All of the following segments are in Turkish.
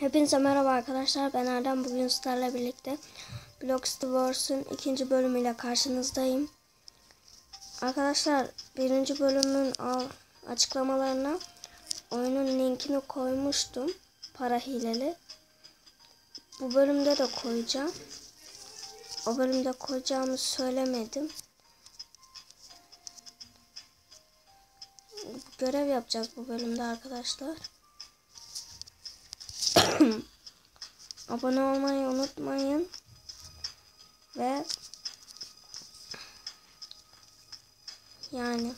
Hepinize merhaba arkadaşlar. Ben Erdem. Bugün sizlerle birlikte Blox Wars'ın ikinci bölümüyle karşınızdayım. Arkadaşlar birinci bölümün al- açıklamalarına oyunun linkini koymuştum. Para hileli. Bu bölümde de koyacağım. O bölümde koyacağımı söylemedim. Görev yapacağız bu bölümde arkadaşlar. Abone olmayı unutmayın. Ve yani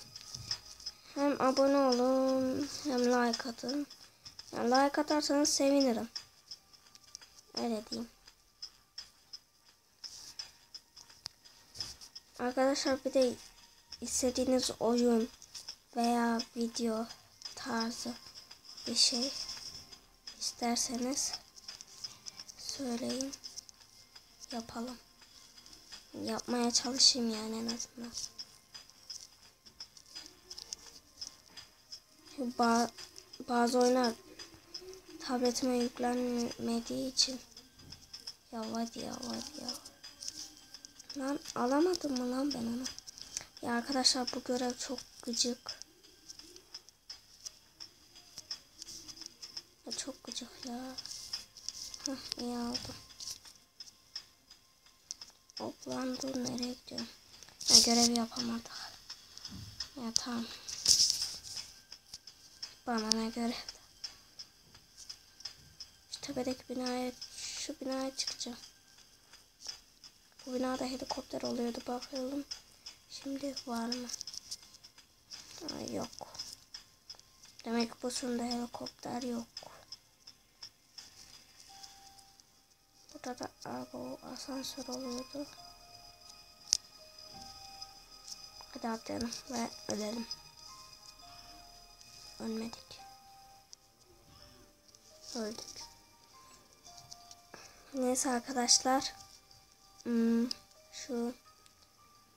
hem abone olun hem like atın. Yani like atarsanız sevinirim. Öyle diyeyim. Arkadaşlar bir de istediğiniz oyun veya video tarzı bir şey isterseniz söyleyin. Yapalım. Yapmaya çalışayım yani en azından. Ba bazı oyunlar tabletime yüklenmediği için ya hadi ya hadi ya. Lan alamadım mı lan ben onu? Ya arkadaşlar bu görev çok gıcık. Ya çok gıcık ya. Hah iyi aldım. Hop lan dur nereye gidiyorum? Ya görev yapamadık. Ya tamam. Bana ne görev? Şu tepedeki binaya, şu binaya çıkacağım. Bu binada helikopter oluyordu bakalım. Şimdi var mı? Ay yok. Demek bu sonunda helikopter yok. Burada da araba asansör oluyordu. Hadi atlayalım ve ölelim. Ölmedik. Öldük. Neyse arkadaşlar. Hmm, şu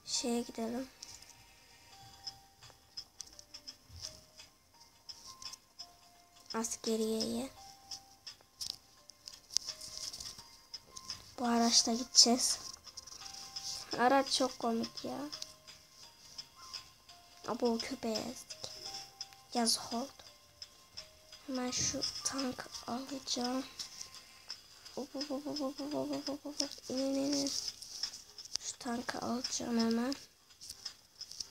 şeye gidelim. Askeriyeye. Bu araçla gideceğiz. Araç çok komik ya. Ama o köpeği ezdik. Yazık oldu. Hemen şu tank alacağım. Hop hop hop hop hop hop hop hop hop hop. İn in in. Şu tankı alacağım hemen.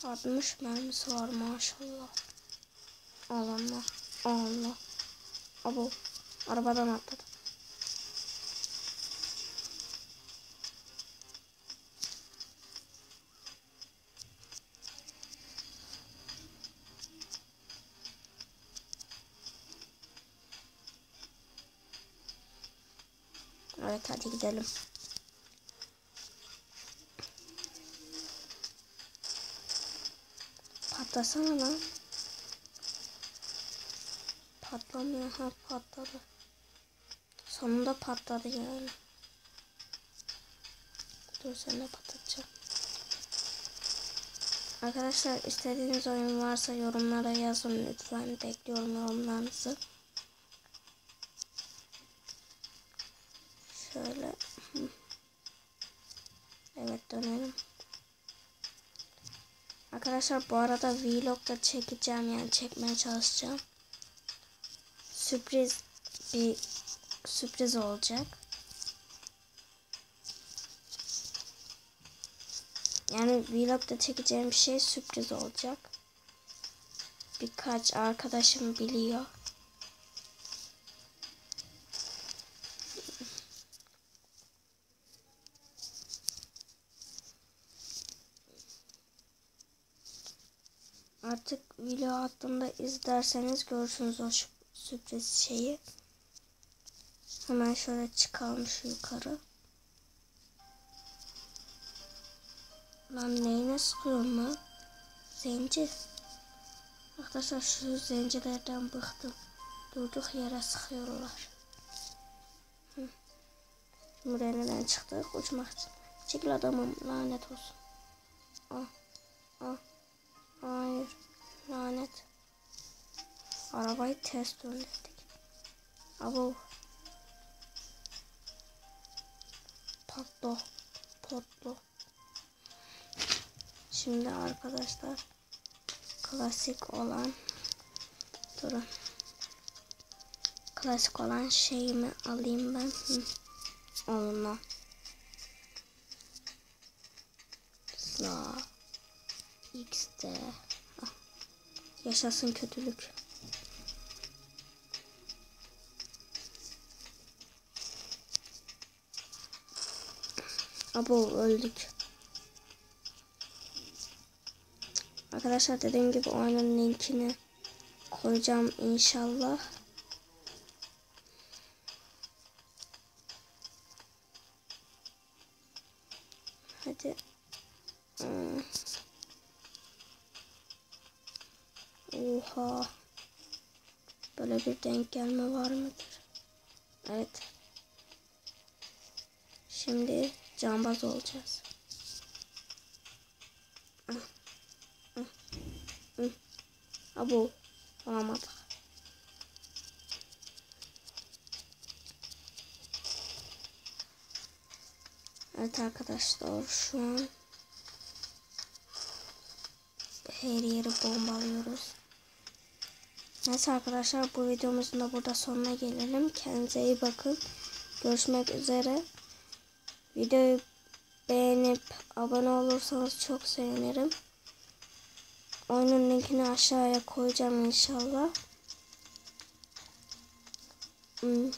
60 mermisi var maşallah. Allah Allah. Abo. Arabadan atladım. Evet hadi gidelim. Patlasana lan. Patlamıyor. Ha patladı. Sonunda patladı yani. Dur sen de patlatacağım. Arkadaşlar istediğiniz oyun varsa yorumlara yazın lütfen. Bekliyorum yorumlarınızı. Şöyle. Evet dönelim. Arkadaşlar bu arada vlog da çekeceğim yani çekmeye çalışacağım. Sürpriz bir sürpriz olacak. Yani vlogda çekeceğim şey sürpriz olacak. Birkaç arkadaşım biliyor. Artık video attığımda izlerseniz görürsünüz o sürpriz şeyi. Hemen şöyle çıkalım şu yukarı. Lan neyine sıkıyorum lan? Zenci. Arkadaşlar şu zencilerden bıktım. Durduk yere sıkıyorlar. Buraya neden çıktık? Uçmak için. Çekil adamım lanet olsun. Ah. Ah. Hayır. Lanet. Arabayı ters döndürdük. Abo. Patlo. Potlo. Şimdi arkadaşlar klasik olan durun. Klasik olan şeyimi alayım ben. Hı. Olmaz. XD. Ah. Yaşasın kötülük. Abo öldük. Arkadaşlar dediğim gibi oyunun linkini koyacağım inşallah. Hadi. Hmm. Oha. Böyle bir denk gelme var mıdır? Evet. Şimdi cambaz olacağız. Ah. Ah. Hı. Abo. Olamadık. Evet arkadaşlar şu an her yeri bombalıyoruz. Neyse arkadaşlar bu videomuzun da burada sonuna gelelim. Kendinize iyi bakın. Görüşmek üzere. Videoyu beğenip abone olursanız çok sevinirim. Oyunun linkini aşağıya koyacağım inşallah. Hmm.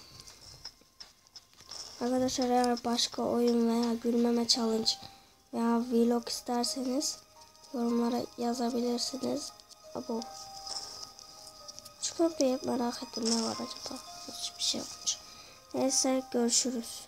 Arkadaşlar eğer başka oyun veya gülmeme challenge veya vlog isterseniz yorumlara yazabilirsiniz. Abo. Şu köprüyü merak ettim ne var acaba? Hiçbir şey olmuş. Neyse görüşürüz.